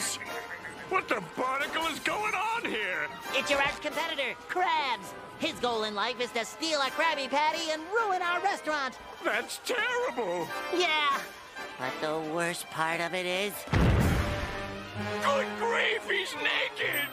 Krabs! What the barnacle is going on here? It's your ex-competitor, Krabs. His goal in life is to steal a Krabby Patty and ruin our restaurant. That's terrible! Yeah, but the worst part of it is... Good grief, he's naked!